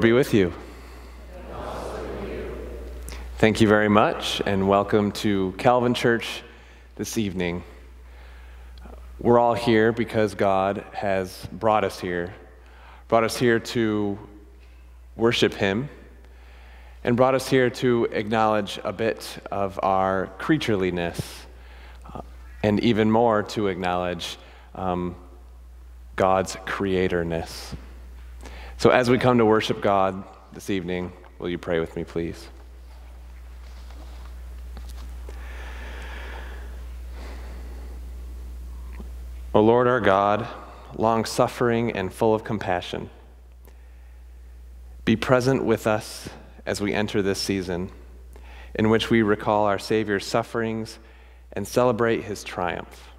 Lord be with you. Thank you very much, and welcome to Calvin Church this evening. We're all here because God has brought us here, brought us here to worship Him, and brought us here to acknowledge a bit of our creatureliness, uh, and even more to acknowledge um, God's creatorness. So, as we come to worship God this evening, will you pray with me, please? O Lord our God, long suffering and full of compassion, be present with us as we enter this season in which we recall our Savior's sufferings and celebrate his triumph.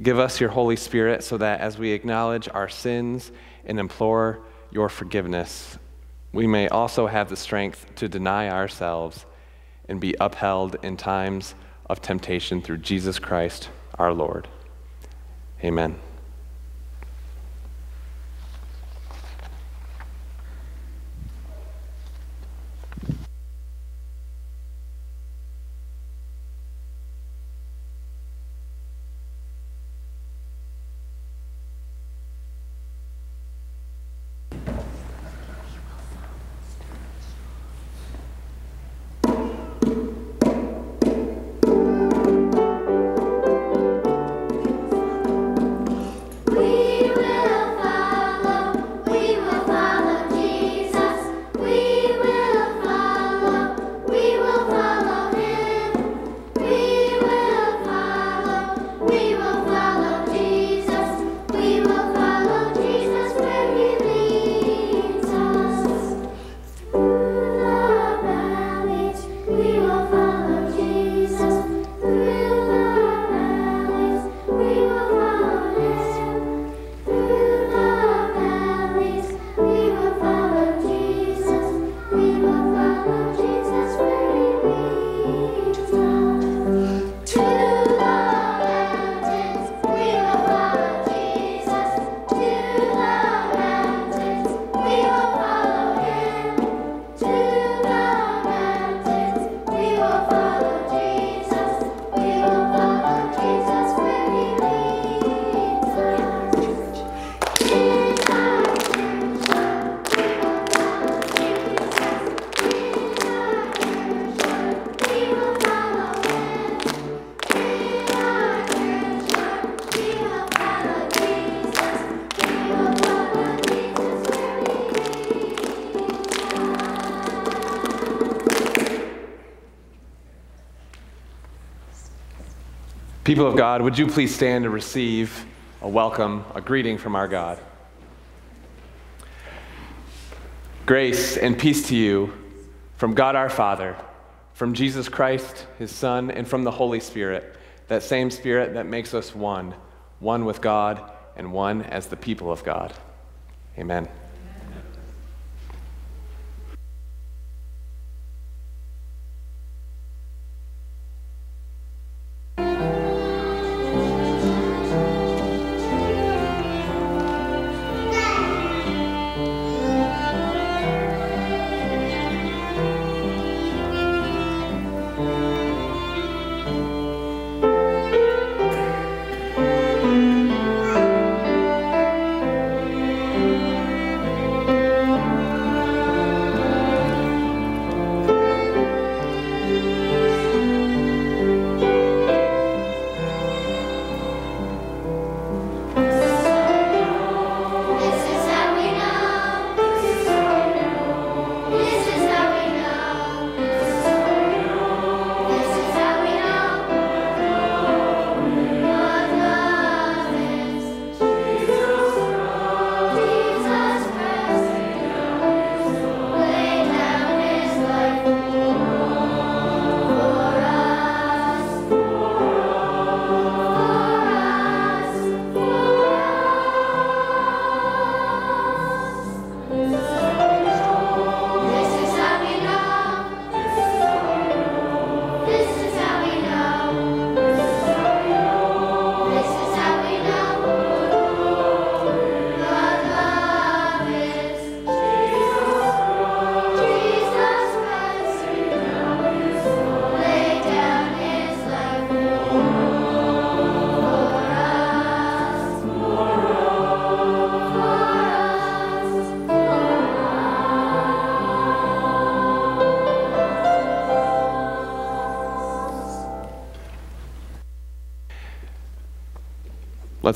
Give us your Holy Spirit so that as we acknowledge our sins and implore your forgiveness, we may also have the strength to deny ourselves and be upheld in times of temptation through Jesus Christ our Lord. Amen. People of God, would you please stand to receive a welcome, a greeting from our God? Grace and peace to you from God our Father, from Jesus Christ, his Son, and from the Holy Spirit, that same Spirit that makes us one, one with God and one as the people of God. Amen.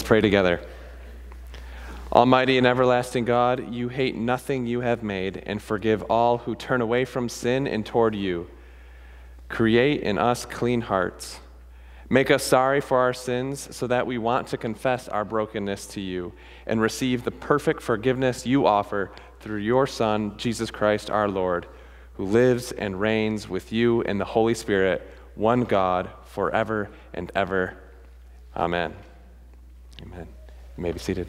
Pray together. Almighty and everlasting God, you hate nothing you have made and forgive all who turn away from sin and toward you. Create in us clean hearts. Make us sorry for our sins so that we want to confess our brokenness to you and receive the perfect forgiveness you offer through your Son, Jesus Christ our Lord, who lives and reigns with you in the Holy Spirit, one God, forever and ever. Amen. Amen. You may be seated.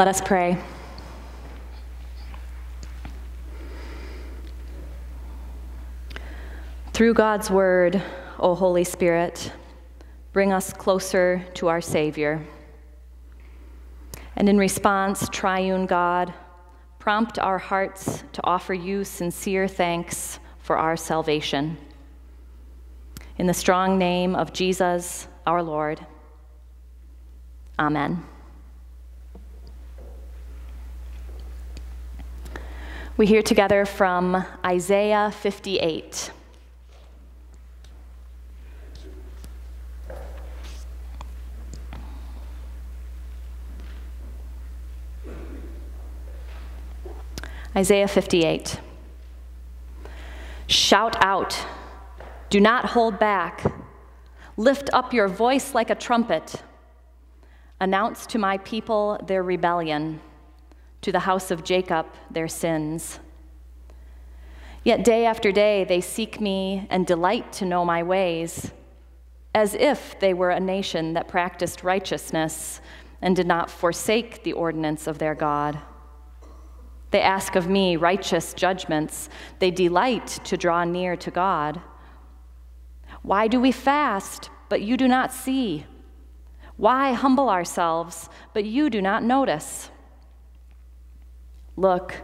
Let us pray. Through God's word, O Holy Spirit, bring us closer to our Savior. And in response, triune God, prompt our hearts to offer you sincere thanks for our salvation. In the strong name of Jesus, our Lord. Amen. We hear together from Isaiah 58. Isaiah 58. Shout out, do not hold back. Lift up your voice like a trumpet. Announce to my people their rebellion to the house of Jacob their sins. Yet day after day they seek me and delight to know my ways, as if they were a nation that practiced righteousness and did not forsake the ordinance of their God. They ask of me righteous judgments. They delight to draw near to God. Why do we fast, but you do not see? Why humble ourselves, but you do not notice? Look,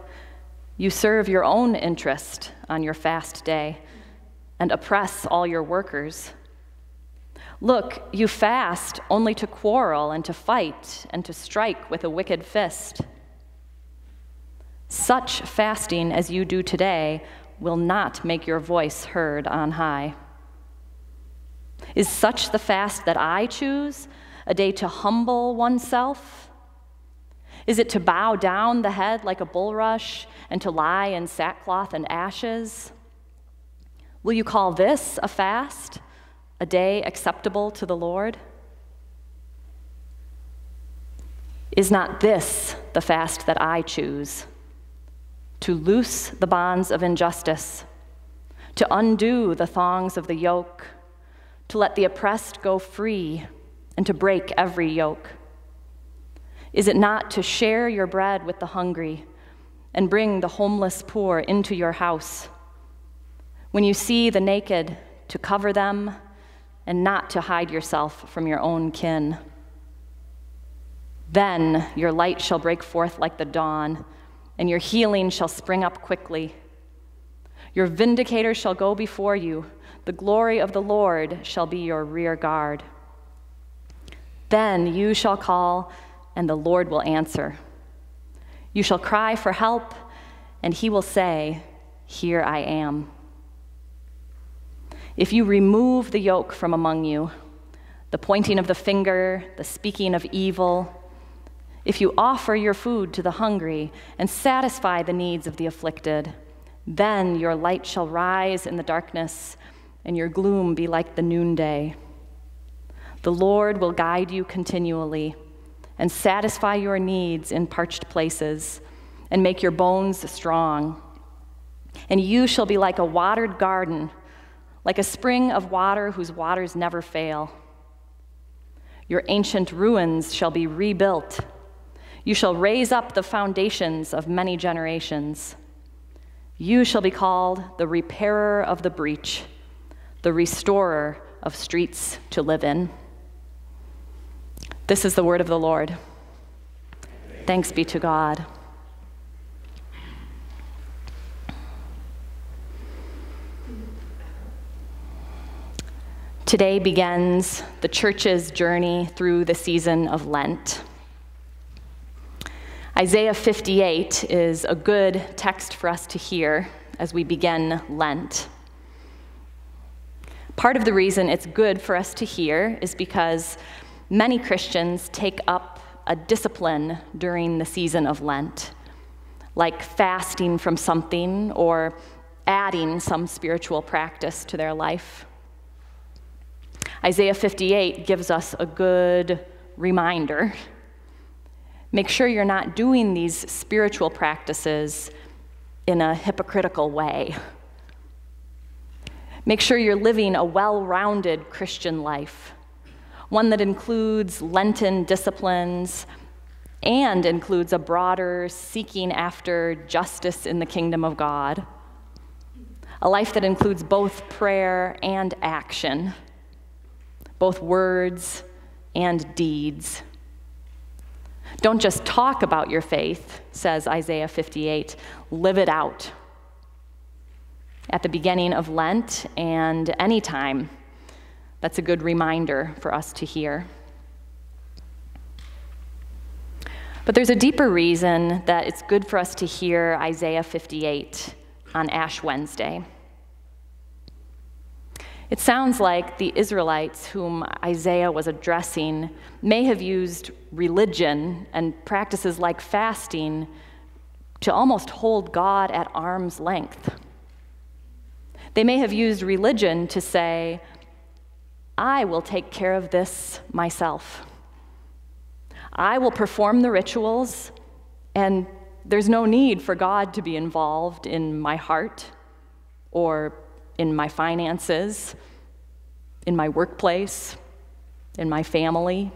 you serve your own interest on your fast day and oppress all your workers. Look, you fast only to quarrel and to fight and to strike with a wicked fist. Such fasting as you do today will not make your voice heard on high. Is such the fast that I choose, a day to humble oneself? Is it to bow down the head like a bulrush and to lie in sackcloth and ashes? Will you call this a fast, a day acceptable to the Lord? Is not this the fast that I choose? To loose the bonds of injustice, to undo the thongs of the yoke, to let the oppressed go free, and to break every yoke? Is it not to share your bread with the hungry and bring the homeless poor into your house? When you see the naked, to cover them and not to hide yourself from your own kin. Then your light shall break forth like the dawn, and your healing shall spring up quickly. Your vindicator shall go before you, the glory of the Lord shall be your rear guard. Then you shall call and the Lord will answer. You shall cry for help, and he will say, Here I am. If you remove the yoke from among you, the pointing of the finger, the speaking of evil, if you offer your food to the hungry and satisfy the needs of the afflicted, then your light shall rise in the darkness and your gloom be like the noonday. The Lord will guide you continually and satisfy your needs in parched places and make your bones strong. And you shall be like a watered garden, like a spring of water whose waters never fail. Your ancient ruins shall be rebuilt. You shall raise up the foundations of many generations. You shall be called the repairer of the breach, the restorer of streets to live in. This is the word of the Lord. Thanks be to God. Today begins the church's journey through the season of Lent. Isaiah 58 is a good text for us to hear as we begin Lent. Part of the reason it's good for us to hear is because Many Christians take up a discipline during the season of Lent, like fasting from something or adding some spiritual practice to their life. Isaiah 58 gives us a good reminder. Make sure you're not doing these spiritual practices in a hypocritical way. Make sure you're living a well rounded Christian life, one that includes Lenten disciplines and includes a broader seeking after justice in the kingdom of God. A life that includes both prayer and action, both words and deeds. Don't just talk about your faith, says Isaiah 58, live it out. At the beginning of Lent and any time, that's a good reminder for us to hear. But there's a deeper reason that it's good for us to hear Isaiah 58 on Ash Wednesday. It sounds like the Israelites whom Isaiah was addressing may have used religion and practices like fasting to almost hold God at arm's length. They may have used religion to say, I will take care of this myself. I will perform the rituals, and there's no need for God to be involved in my heart or in my finances, in my workplace, in my family.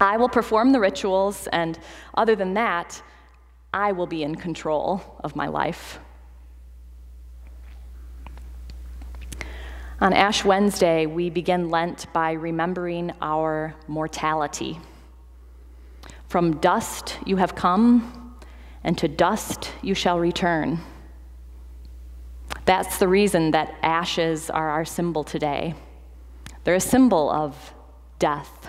I will perform the rituals, and other than that, I will be in control of my life. On Ash Wednesday, we begin Lent by remembering our mortality. From dust you have come, and to dust you shall return. That's the reason that ashes are our symbol today. They're a symbol of death.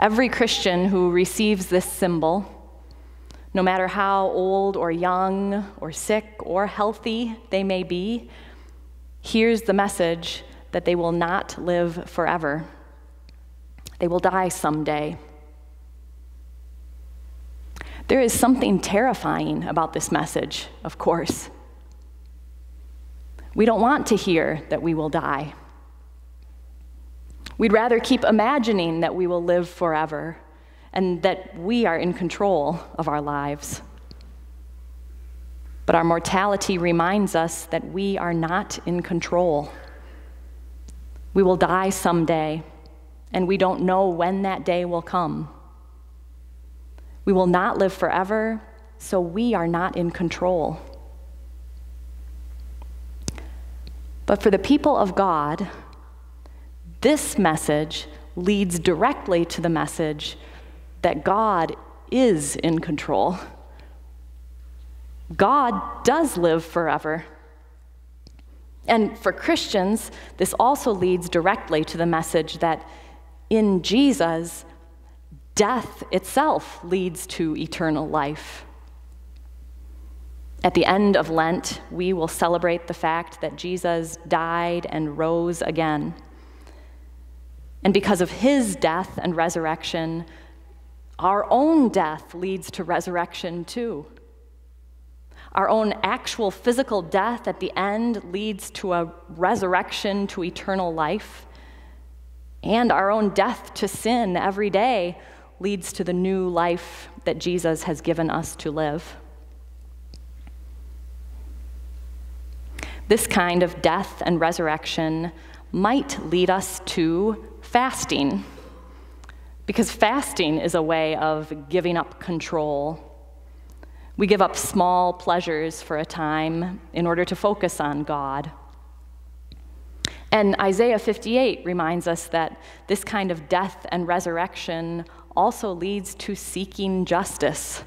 Every Christian who receives this symbol, no matter how old or young or sick or healthy they may be, hears the message that they will not live forever. They will die someday. There is something terrifying about this message, of course. We don't want to hear that we will die. We'd rather keep imagining that we will live forever and that we are in control of our lives. But our mortality reminds us that we are not in control. We will die someday, and we don't know when that day will come. We will not live forever, so we are not in control. But for the people of God, this message leads directly to the message that God is in control. God does live forever. And for Christians, this also leads directly to the message that in Jesus, death itself leads to eternal life. At the end of Lent, we will celebrate the fact that Jesus died and rose again. And because of his death and resurrection, our own death leads to resurrection too. Our own actual physical death at the end leads to a resurrection to eternal life. And our own death to sin every day leads to the new life that Jesus has given us to live. This kind of death and resurrection might lead us to fasting, because fasting is a way of giving up control. We give up small pleasures for a time in order to focus on God. And Isaiah 58 reminds us that this kind of death and resurrection also leads to seeking justice.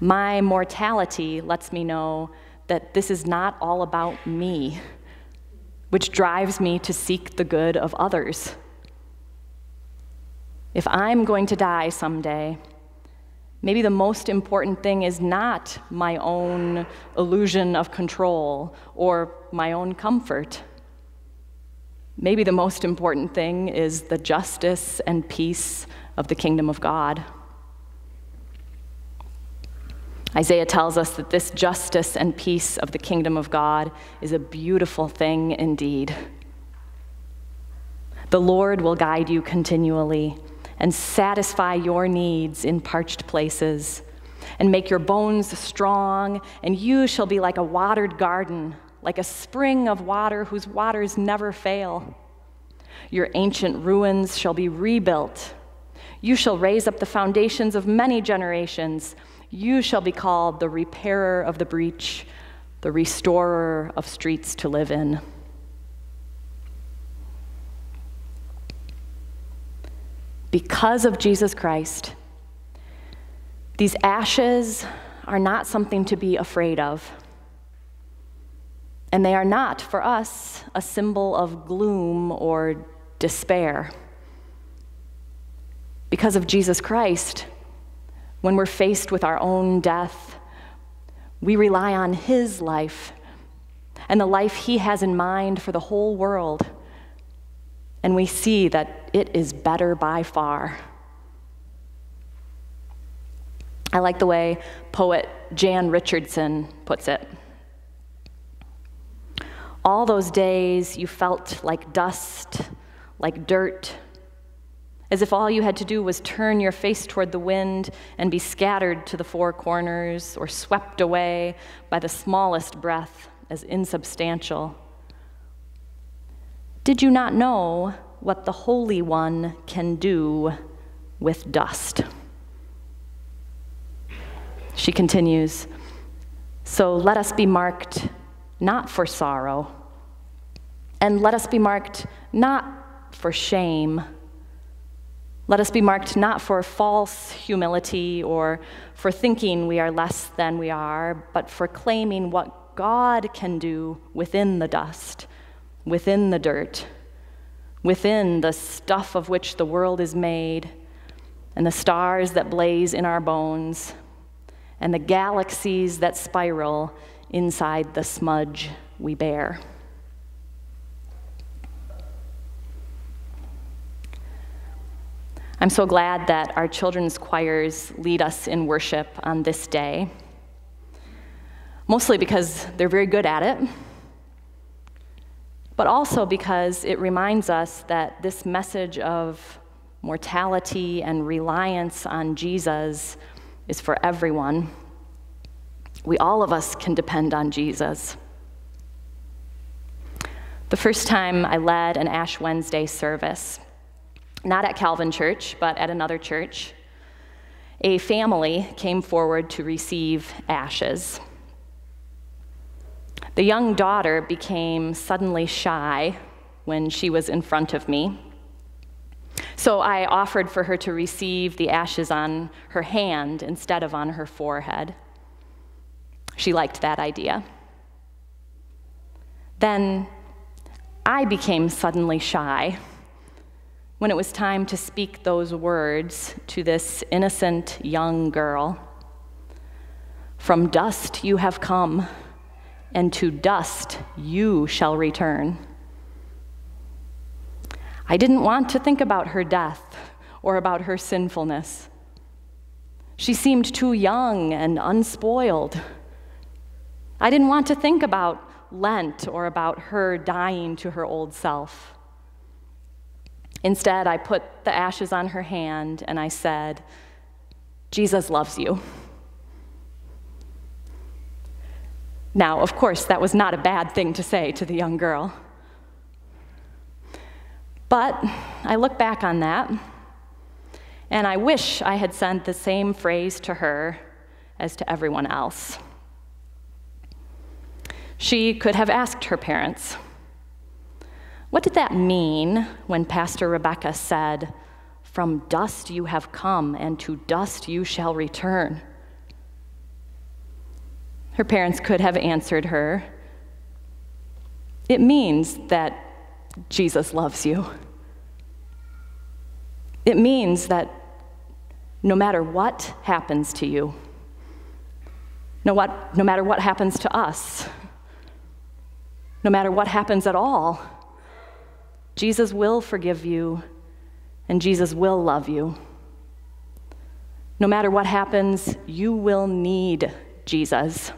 My mortality lets me know that this is not all about me, which drives me to seek the good of others. If I'm going to die someday, maybe the most important thing is not my own illusion of control or my own comfort. Maybe the most important thing is the justice and peace of the kingdom of God. Isaiah tells us that this justice and peace of the kingdom of God is a beautiful thing indeed. The Lord will guide you continually and satisfy your needs in parched places and make your bones strong, and you shall be like a watered garden, like a spring of water whose waters never fail. Your ancient ruins shall be rebuilt. You shall raise up the foundations of many generations. You shall be called the repairer of the breach, the restorer of streets to live in. Because of Jesus Christ, these ashes are not something to be afraid of. And they are not, for us, a symbol of gloom or despair. Because of Jesus Christ, when we're faced with our own death, we rely on His life and the life He has in mind for the whole world. And we see that it is better by far. I like the way poet Jan Richardson puts it. All those days you felt like dust, like dirt, as if all you had to do was turn your face toward the wind and be scattered to the four corners or swept away by the smallest breath as insubstantial. Did you not know what the Holy One can do with dust? She continues, So let us be marked not for sorrow, and let us be marked not for shame. Let us be marked not for false humility or for thinking we are less than we are, but for claiming what God can do within the dust, within the dirt, within the stuff of which the world is made, and the stars that blaze in our bones, and the galaxies that spiral inside the smudge we bear. I'm so glad that our children's choirs lead us in worship on this day, mostly because they're very good at it, but also because it reminds us that this message of mortality and reliance on Jesus is for everyone. We all of us can depend on Jesus. The first time I led an Ash Wednesday service, not at Calvin Church, but at another church, a family came forward to receive ashes. The young daughter became suddenly shy when she was in front of me. So I offered for her to receive the ashes on her hand instead of on her forehead. She liked that idea. Then I became suddenly shy when it was time to speak those words to this innocent young girl From dust you have come, and to dust you shall return. I didn't want to think about her death or about her sinfulness. She seemed too young and unspoiled. I didn't want to think about Lent or about her dying to her old self. Instead, I put the ashes on her hand and I said, Jesus loves you. Now, of course, that was not a bad thing to say to the young girl. But I look back on that, and I wish I had sent the same phrase to her as to everyone else. She could have asked her parents, what did that mean when Pastor Rebecca said, From dust you have come, and to dust you shall return? Her parents could have answered her, It means that Jesus loves you. It means that no matter what happens to you, no, what, no matter what happens to us, no matter what happens at all, Jesus will forgive you, and Jesus will love you. No matter what happens, you will need Jesus,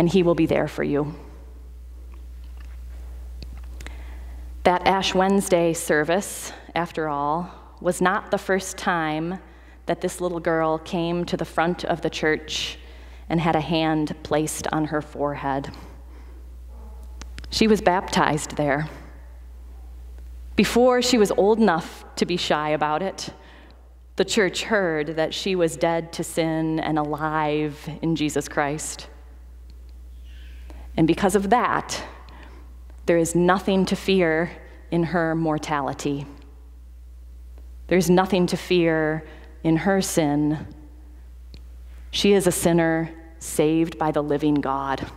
and He will be there for you. That Ash Wednesday service, after all, was not the first time that this little girl came to the front of the church and had a hand placed on her forehead. She was baptized there. Before she was old enough to be shy about it, the church heard that she was dead to sin and alive in Jesus Christ. And because of that, there is nothing to fear in her mortality. There's nothing to fear in her sin. She is a sinner saved by the living God.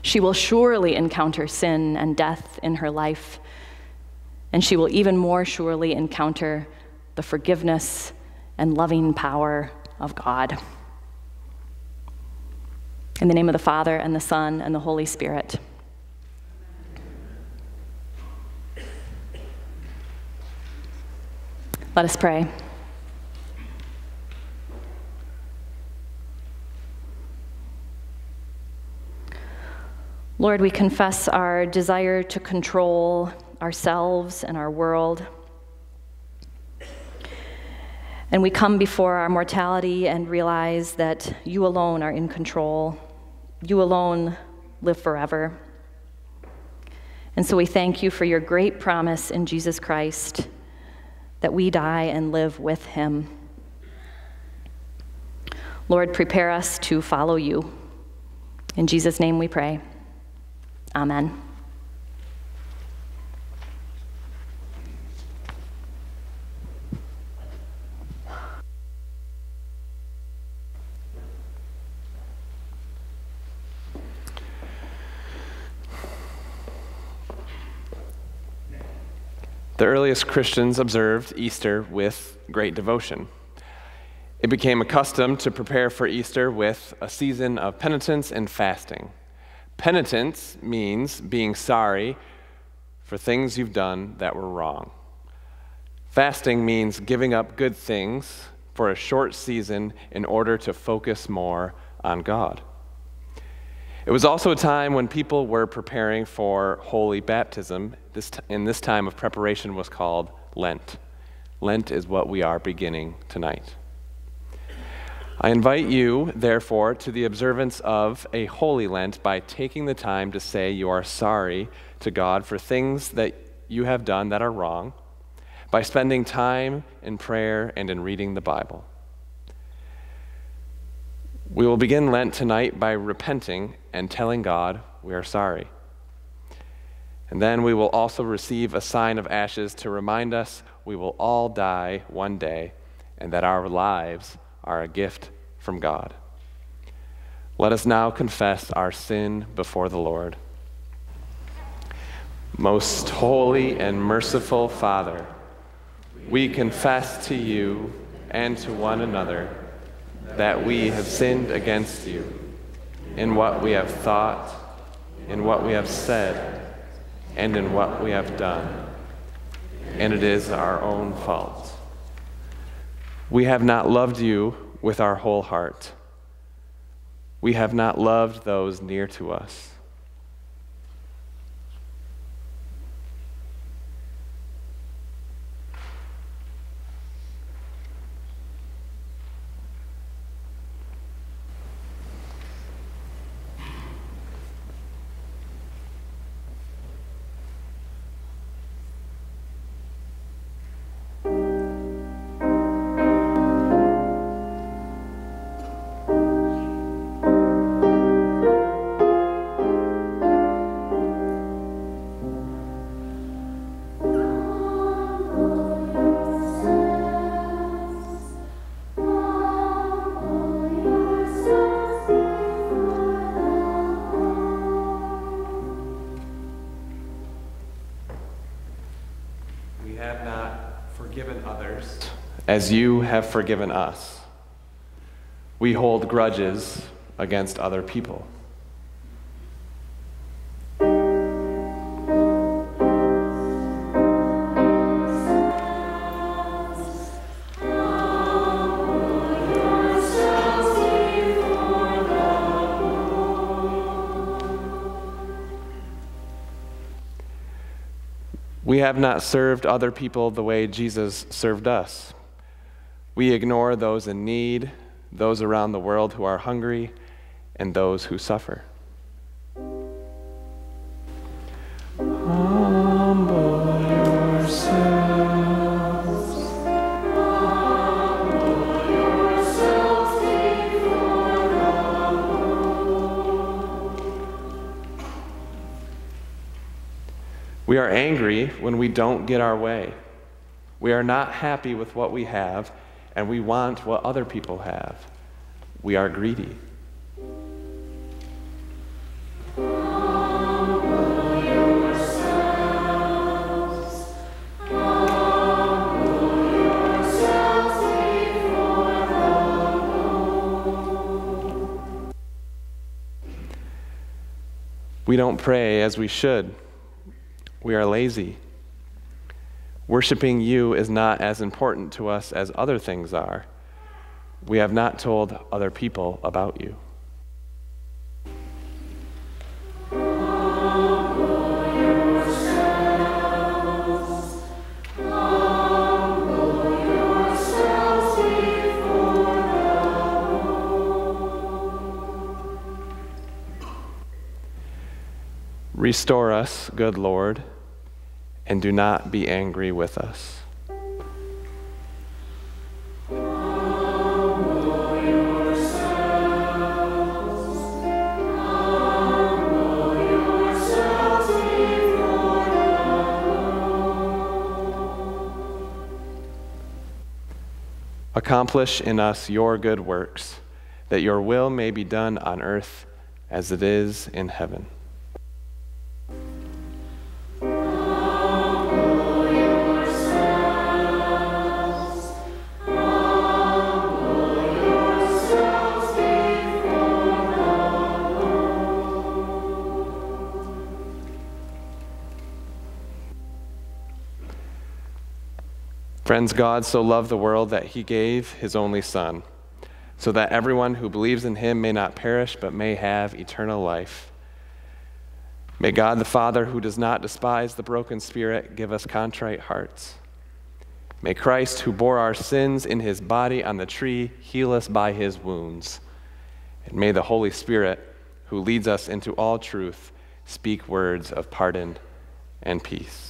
She will surely encounter sin and death in her life, and she will even more surely encounter the forgiveness and loving power of God. In the name of the Father, and the Son, and the Holy Spirit. Let us pray. Lord, we confess our desire to control ourselves and our world. And we come before our mortality and realize that you alone are in control. You alone live forever. And so we thank you for your great promise in Jesus Christ that we die and live with him. Lord, prepare us to follow you. In Jesus' name we pray. Amen. The earliest Christians observed Easter with great devotion. It became a custom to prepare for Easter with a season of penitence and fasting. Penitence means being sorry for things you've done that were wrong. Fasting means giving up good things for a short season in order to focus more on God. It was also a time when people were preparing for holy baptism. This t- in this time of preparation was called Lent. Lent is what we are beginning tonight. I invite you, therefore, to the observance of a holy Lent by taking the time to say you are sorry to God for things that you have done that are wrong, by spending time in prayer and in reading the Bible. We will begin Lent tonight by repenting and telling God we are sorry. And then we will also receive a sign of ashes to remind us we will all die one day and that our lives are a gift from God. Let us now confess our sin before the Lord. Most holy and merciful Father, we confess to you and to one another that we have sinned against you in what we have thought, in what we have said, and in what we have done. And it is our own fault. We have not loved you with our whole heart. We have not loved those near to us. As you have forgiven us. We hold grudges against other people. We have not served other people the way Jesus served us. We ignore those in need, those around the world who are hungry, and those who suffer. Humble yourselves. Humble yourselves we are angry when we don't get our way. We are not happy with what we have and we want what other people have. We are greedy. We don't pray as we should. We are lazy. Worshipping you is not as important to us as other things are. We have not told other people about you. Restore us, good Lord, and do not be angry with us. Accomplish in us your good works, that your will may be done on earth as it is in heaven. Friends, God so loved the world that he gave his only Son, so that everyone who believes in him may not perish, but may have eternal life. May God the Father, who does not despise the broken spirit, give us contrite hearts. May Christ, who bore our sins in his body on the tree, heal us by his wounds. And may the Holy Spirit, who leads us into all truth, speak words of pardon and peace.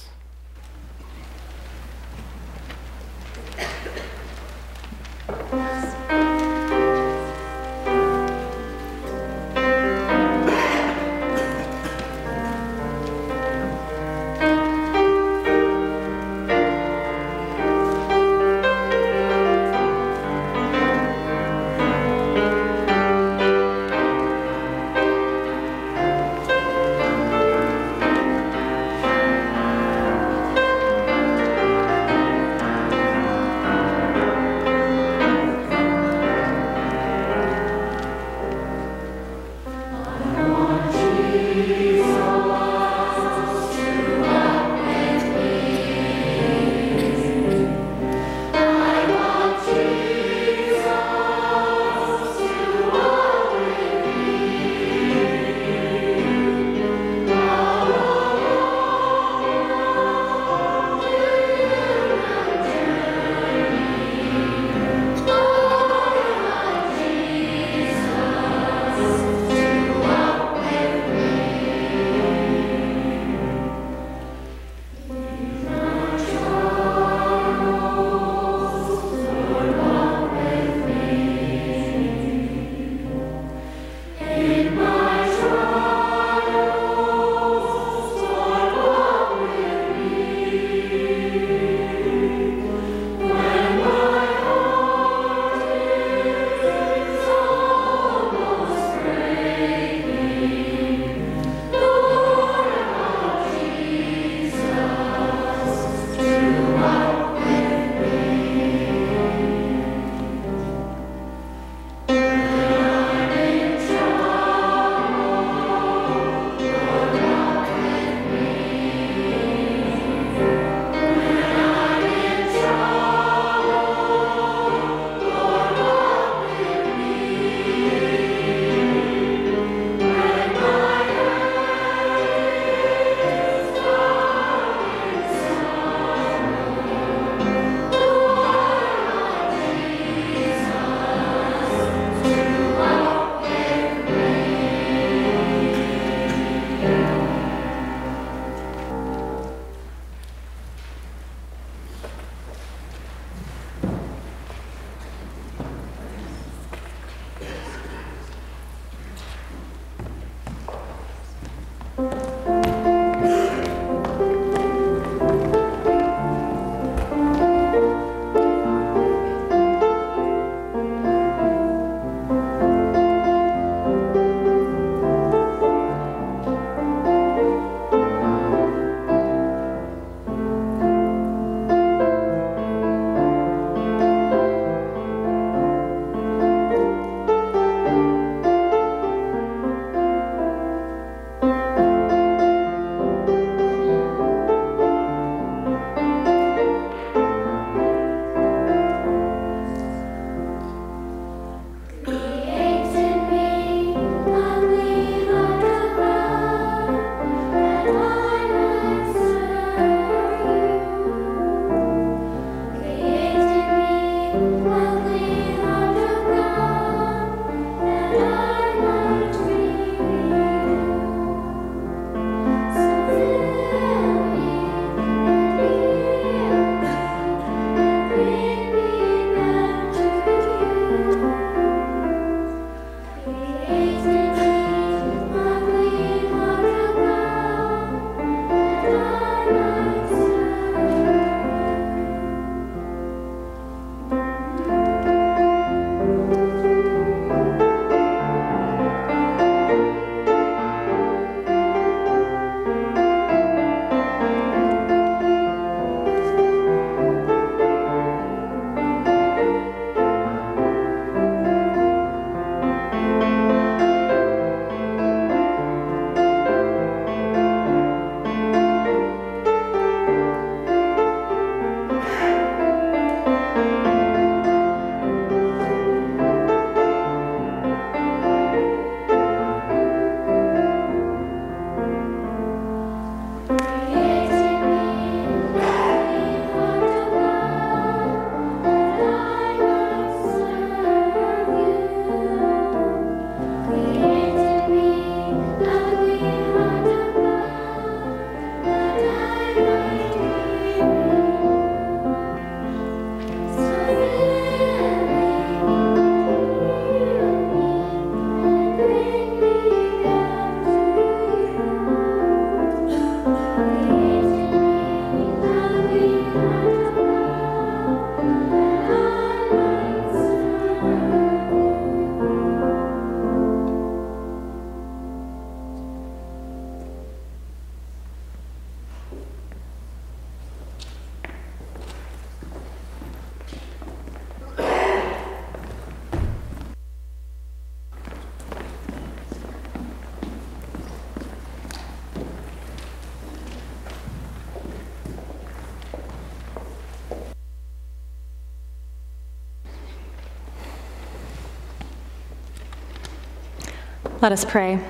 Let us pray.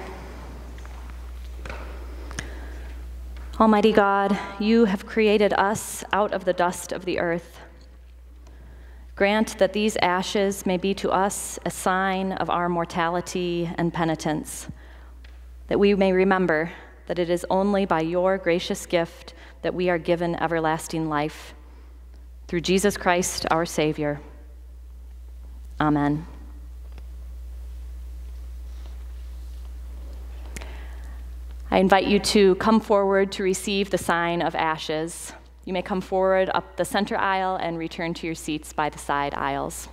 Almighty God, you have created us out of the dust of the earth. Grant that these ashes may be to us a sign of our mortality and penitence, that we may remember that it is only by your gracious gift that we are given everlasting life. Through Jesus Christ, our Savior. Amen. I invite you to come forward to receive the sign of ashes. You may come forward up the center aisle and return to your seats by the side aisles.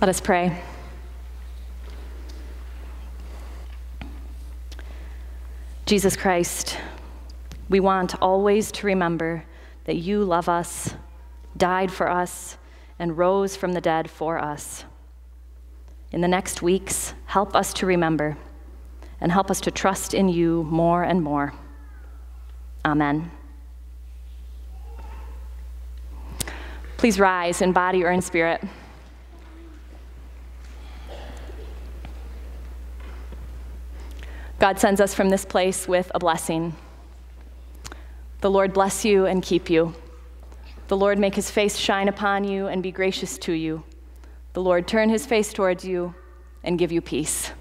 Let us pray. Jesus Christ, we want always to remember that you love us, died for us, and rose from the dead for us. In the next weeks, help us to remember and help us to trust in you more and more. Amen. Please rise in body or in spirit. God sends us from this place with a blessing. The Lord bless you and keep you. The Lord make his face shine upon you and be gracious to you. The Lord turn his face towards you and give you peace.